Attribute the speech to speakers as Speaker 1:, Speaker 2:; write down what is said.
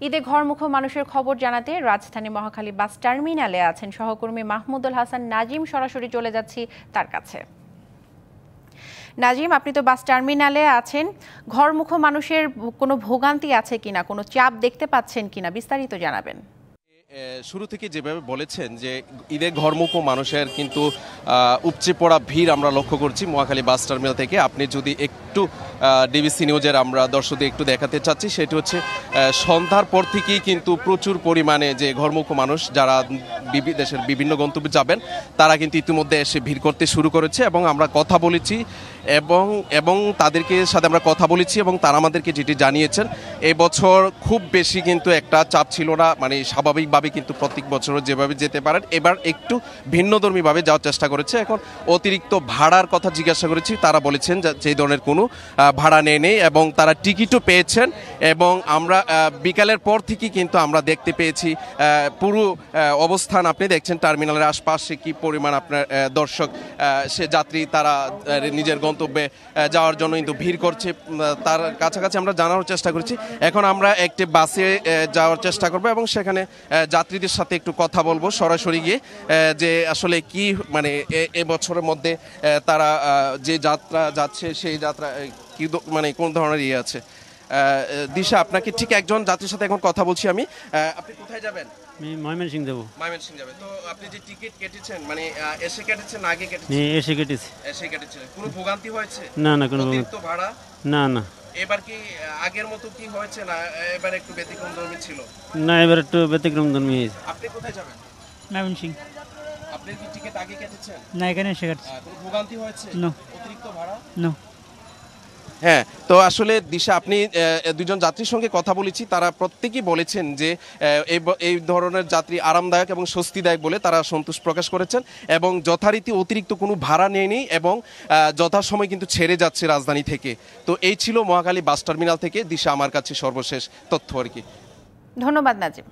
Speaker 1: ঈদে ঘরমুখ মানুষের খবর জানাতে রাজধানী মহাখালী বাস টার্মিনালে আছেন সহকর্মী মাহমুদুল হাসান নাজিম। সরাসরি চলে যাচ্ছি তার কাছে। নাজিম, আপনি তো বাস টার্মিনালে আছেন। ঘরমুখ মানুষের কোনো ভোগান্তি আছে কিনা? কোনো চাপ দেখতে পাচ্ছেন কিনা? বিস্তারিত জানাবেন।
Speaker 2: শুরু থেকে যেভাবে বলেছেন যে ঈদের ঘরমুখ মানুষের কিন্তু উপচে পড়া ভিড় আমরা লক্ষ্য করছি মহাখালী বাস টার্মিনাল থেকে। আপনি যদি একটু ডিবিসি নিউজের আমরা দর্শকদের একটু দেখাতে চাচ্ছি, সেটি হচ্ছে সন্ধ্যার পর থেকেই কিন্তু প্রচুর পরিমাণে যে ঘরমুখ মানুষ যারা দেশের বিভিন্ন গন্তব্যে যাবেন, তারা কিন্তু ইতিমধ্যে এসে ভিড় করতে শুরু করেছে এবং আমরা কথা বলেছি এবং এবং তাদেরকে সাথে আমরা কথা বলেছি এবং তারা আমাদেরকে যেটি জানিয়েছেন। এবছর খুব বেশি কিন্তু একটা চাপ ছিল না মানে স্বাভাবিকভাবে কিন্তু প্রত্যেক বছর যেভাবে যেতে পারেন। এবার একটু ভিন্নধর্মীভাবে যাওয়ার চেষ্টা করেছে। এখন অতিরিক্ত ভাড়ার কথা জিজ্ঞাসা করেছি, তারা বলেছেন যে ধরনের কোনো ভাড়া নেই এবং তারা টিকিটও পেয়েছেন। এবং আমরা বিকালের পর থেকেই কিন্তু আমরা দেখতে পেয়েছি পুরো অবস্থান আপনি দেখছেন টার্মিনালের আশপাশে কি পরিমাণ আপনার দর্শক সে যাত্রী তারা নিজের গন্তব্যে যাওয়ার জন্য কিন্তু ভিড় করছে তার কাছাকাছি আমরা জানার চেষ্টা করছি। এখন আমরা একটি বাসে যাওয়ার চেষ্টা করব এবং সেখানে যাত্রীদের সাথে একটু কথা বলব সরাসরি গিয়ে যে আসলে কি মানে এ- বছরের মধ্যে তারা যে যাত্রা যাচ্ছে, সেই যাত্রা কি মানে কোন ধরনের ইয়ে আছে? দিশা আপনাকে ঠিক একজন যাত্রীর সাথে এখন কথা বলছি আমি। আপনি কোথায় যাবেন?
Speaker 3: আমি ময়মনসিং যাব।
Speaker 2: ময়মনসিং যাবেন। তো আপনি যে টিকিট কেটেছেন মানে এসে কেটেছেন না আগে কেটেছেন?
Speaker 3: এসে কেটেছি।
Speaker 2: এসে কেটেছেন কোনো ভোগান্তি হয়েছে?
Speaker 3: না না কোনো
Speaker 2: অতিরিক্ত ভাড়া?
Speaker 3: না না।
Speaker 2: এবার কি আগের মতো কি হয়েছে না এবার একটু ব্যতিক্রম ধর্মী ছিল?
Speaker 3: না এবার একটু ব্যতিক্রম ধর্মী হয়েছে।
Speaker 2: আপনি কোথায় যাবেন?
Speaker 4: ময়মনসিং
Speaker 2: আপনি কি টিকিট আগে কেটেছেন?
Speaker 4: না এখানে এসে কাটছি।
Speaker 2: ভোগান্তি হয়েছে?
Speaker 4: No.
Speaker 2: অতিরিক্ত ভাড়া?
Speaker 4: নো।
Speaker 2: হ্যাঁ তো আসলে দিশা, আপনি দুজন যাত্রীর সঙ্গে কথা বলেছি, তারা প্রত্যেকেই বলেছেন যে এই ধরনের যাত্রী আরামদায়ক এবং স্বস্তিদায়ক বলে তারা সন্তোষ প্রকাশ করেছেন এবং যথারীতি অতিরিক্ত কোনো ভাড়া নেয়নি এবং যথাসময় কিন্তু ছেড়ে যাচ্ছে রাজধানী থেকে। তো এই ছিল মহাকালী বাস টার্মিনাল থেকে দিশা, আমার কাছে সর্বশেষ তথ্য আর কি।
Speaker 1: ধন্যবাদ, নাজিম।